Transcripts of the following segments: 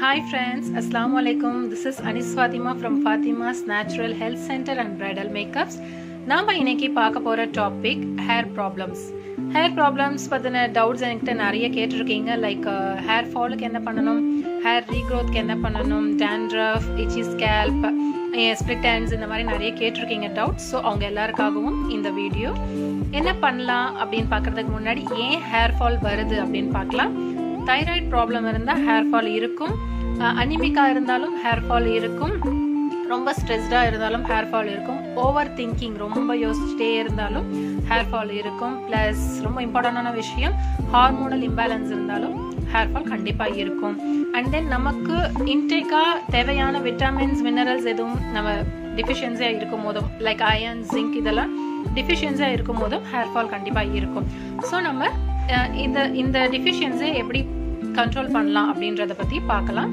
Hi friends அஸ்லாம் alaikum. This is Anis Fatima from Fatima's natural health centre and Bridal makeups நாம் இன்னைக்கு பார்க்க போகிற topic hair problems hair problems பற்றின doubts என்கிட்ட நிறைய கேட்டிருக்கீங்க. லைக் ஹேர் ஃபாலுக்கு என்ன பண்ணணும்? ஹேர் ரீக்ரோத்க்கு என்ன பண்ணணும்? Dandruff itchy scalp split ends இந்த மாதிரி நிறைய கேட்டிருக்கீங்க டவுட்ஸ் ஸோ அவங்க எல்லாருக்காகவும் இந்த வீடியோ என்ன பண்ணலாம் அப்படின்னு பார்க்கறதுக்கு முன்னாடி ஏன் ஹேர் ஃபால் வருது அப்படின்னு பார்க்கலாம். தைராய்டு ப்ராப்ளம் இருந்தால் ஹேர் ஃபால் இருக்கும். அனிமிக்காக இருந்தாலும் ஹேர் ஃபால் இருக்கும். ரொம்ப ஸ்ட்ரெஸ்டாக இருந்தாலும் ஹேர் ஃபால் இருக்கும். ஓவர் திங்கிங் ரொம்ப யோசிச்சுட்டே இருந்தாலும் ஹேர் ஃபால் இருக்கும். ப்ளஸ் ரொம்ப இம்பார்ட்டண்டான விஷயம் ஹார்மோனல் இம்பேலன்ஸ் இருந்தாலும் ஹேர் ஃபால் கண்டிப்பாக இருக்கும். அண்ட் தென் நமக்கு இன்டேக்காக தேவையான விட்டமின்ஸ் மினரல்ஸ் எதுவும் நம்ம டிஃபிஷியன்ஸியாக இருக்கும் போதும் லைக் அயன் ஜிங்க் இதெல்லாம் டிஃபிஷியன்ஸியாக இருக்கும் போதும் ஹேர் ஃபால் கண்டிப்பாக இருக்கும். ஸோ நம்ம இந்த இந்த டிஃபிஷியன்ஸை எப்படி கண்ட்ரோல் பண்ணலாம் அப்படின்றத பற்றி பார்க்கலாம்.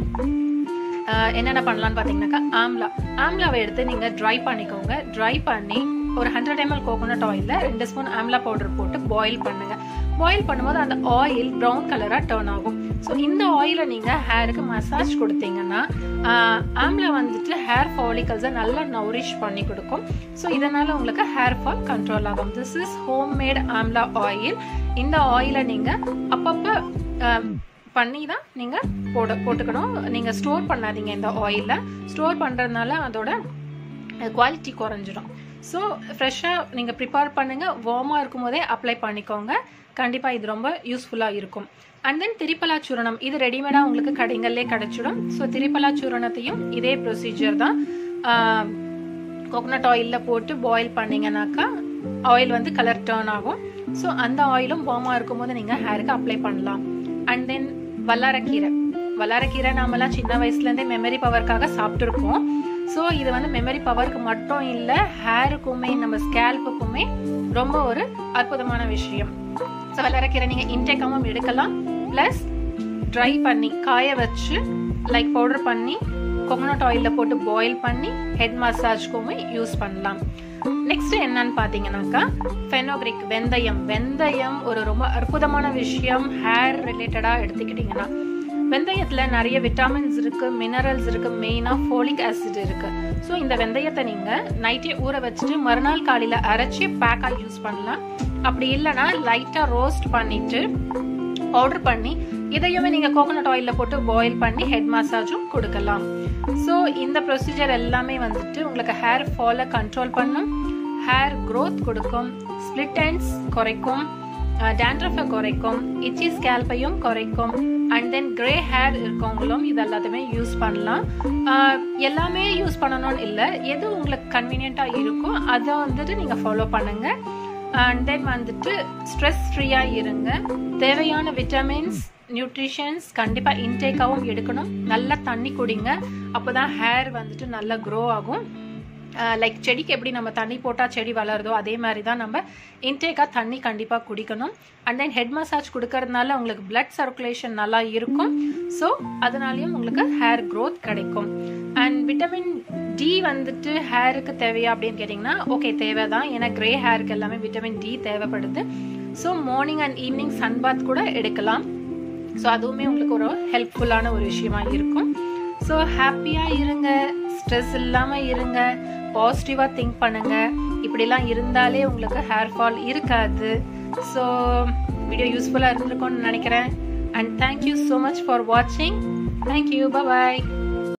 என்னென்ன பண்ணலான்னு பார்த்தீங்கன்னாக்கா ஆம்லா ஆம்லாவை எடுத்து நீங்கள் ட்ரை பண்ணிக்கோங்க. ட்ரை பண்ணி ஒரு ஹண்ட்ரட் எம்எல் கோகோனட் ஆயிலில் ரெண்டு ஸ்பூன் ஆம்லா பவுடர் போட்டு பாயில் பண்ணுங்கள் பாயில் பண்ணும்போது அந்த ஆயில் ப்ரௌன் கலராக டேர்ன் ஆகும். ஸோ இந்த ஆயிலை நீங்கள் ஹேருக்கு மசாஜ் கொடுத்தீங்கன்னா ஆம்லா வந்துட்டு ஹேர் ஃபாலிகல்ஸை நல்லா நவரிஷ் பண்ணி கொடுக்கும். ஸோ இதனால் உங்களுக்கு ஹேர் ஃபால் கண்ட்ரோல் ஆகும். This is home made amla oil இந்த ஆயிலை நீங்கள் அப்பப்போ பண்ணி தான் நீங்கள் போட போட்டுக்கணும். நீங்கள் ஸ்டோர் பண்ணாதீங்க இந்த ஆயிலில் ஸ்டோர் பண்ணுறதுனால அதோட குவாலிட்டி குறைஞ்சிடும் ஸோ ஃப்ரெஷ்ஷாக நீங்கள் ப்ரிப்பேர் பண்ணுங்கள் வார்மாக இருக்கும் போதே அப்ளை பண்ணிக்கோங்க. கண்டிப்பாக இது ரொம்ப யூஸ்ஃபுல்லாக இருக்கும். அண்ட் தென் திரிப்பலா சூரணம் இது ரெடிமேடாக உங்களுக்கு கடைங்கள்லே கிடச்சிடும். ஸோ திரிப்பலா சூரணத்தையும் இதே ப்ரொசீஜர் தான். கோகோனட் ஆயிலில் போட்டு பாயில் பண்ணிங்கனாக்கா ஆயில் வந்து கலர் டேர்ன் ஆகும். ஸோ அந்த ஆயிலும் வார்மாக இருக்கும் போது நீங்கள் ஹேருக்கு அப்ளை பண்ணலாம். And then வல்லாரக்கீரை. வல்லாரக்கீரை நாமெல்லாம் சின்ன வயசுலேருந்தே மெமரி பவருக்காக சாப்பிட்ருக்கோம் ஸோ இது வந்து மெமரி பவருக்கு மட்டும் இல்லை ஹேருக்குமே நம்ம ஸ்கேல்புக்குமே ரொம்ப ஒரு அற்புதமான விஷயம். ஸோ வல்லாரக்கீரை நீங்கள் இன்டேக்காகவும் எடுக்கலாம். ப்ளஸ் ட்ரை பண்ணி காய வச்சு லைக் பவுடர் பண்ணி கொக்கனட் ஆயிலில் போட்டு பாயில் பண்ணி ஹெட் மசாஜ்க்குமே யூஸ் பண்ணலாம். நெக்ஸ்ட் என்னன்னு பார்த்தீங்கன்னாக்கா ஃபெனோக்ரிக் வெந்தயம். வெந்தயம் ஒரு ரொம்ப அற்புதமான விஷயம் ஹேர் ரிலேட்டடாக எடுத்துக்கிட்டிங்கன்னா. வெந்தயத்தில் நிறைய விட்டமின்ஸ் இருக்கு மினரல்ஸ் இருக்கு மெயினாக ஃபோலிக் ஆசிட் இருக்கு. ஸோ இந்த வெந்தயத்தை நீங்கள் நைட்டே ஊற வச்சுட்டு மறுநாள் காலையில் அரைச்சி பேக்காக யூஸ் பண்ணலாம். அப்படி இல்லைன்னா லைட்டாக ரோஸ்ட் பண்ணிட்டு பவுடர் பண்ணி இதையுமே நீங்கள் கோகோனட் ஆயிலில் போட்டு பாயில் பண்ணி ஹெட் மசாஜும் கொடுக்கலாம். ஸோ இந்த ப்ரொசீஜர் எல்லாமே வந்துட்டு உங்களுக்கு ஹேர் ஃபாலை கண்ட்ரோல் பண்ணும். ஹேர் க்ரோத் கொடுக்கும். ஸ்பிளிட் ஹெண்ட்ஸ் குறைக்கும். டேண்ட்ரஃபை குறைக்கும் இச்சி ஸ்கேல்பையும் குறைக்கும் அண்ட் தென் கிரே ஹேர் இருக்கவங்களும் இது எல்லாத்தையுமே யூஸ் பண்ணலாம். எல்லாமே யூஸ் பண்ணணும்னு இல்லை எது உங்களுக்கு கன்வீனியண்ட்டாக இருக்கோ அதை வந்துட்டு நீங்கள் ஃபாலோ பண்ணுங்கள் அண்ட் தென் வந்துட்டு ஸ்ட்ரெஸ் ஃப்ரீயாக இருங்க. தேவையான விட்டமின்ஸ் நியூட்ரிஷன்ஸ் கண்டிப்பாக இன்டேக்காகவும் எடுக்கணும். நல்லா தண்ணி குடிங்க. அப்போ தான் ஹேர் வந்துட்டு நல்லா க்ரோ ஆகும். லைக் செடிக்கு எப்படி நம்ம தண்ணி போட்டால் செடி வளருதோ அதே மாதிரி தான் நம்ம இன்டேக்காக தண்ணி கண்டிப்பாக குடிக்கணும். அண்ட் தென் ஹெட் மசாஜ் கொடுக்கறதுனால உங்களுக்கு பிளட் சர்க்குலேஷன் நல்லா இருக்கும். ஸோ அதனாலையும் உங்களுக்கு ஹேர் க்ரோத் கிடைக்கும். அண்ட் விட்டமின் டி வந்துட்டு ஹேருக்கு தேவையா அப்படின்னு கேட்டிங்கன்னா ஓகே தேவை தான் ஏன்னா க்ரே ஹேருக்கு எல்லாமே விட்டமின் டி தேவைப்படுது. So morning and evening sun bath கூட எடுக்கலாம். ஸோ அதுவுமே உங்களுக்கு ஒரு ஹெல்ப்ஃபுல்லான ஒரு விஷயமா இருக்கும். ஸோ ஹாப்பியாக இருங்க. ஸ்ட்ரெஸ் இல்லாமல் இருங்க. பாசிட்டிவாக திங்க் பண்ணுங்கள் இப்படிலாம் இருந்தாலே உங்களுக்கு ஹேர் ஃபால் இருக்காது. ஸோ வீடியோ யூஸ்ஃபுல்லாக இருந்திருக்கும்னு நினைக்கிறேன். And thank you so much for வாட்சிங் தேங்க்யூ பாய்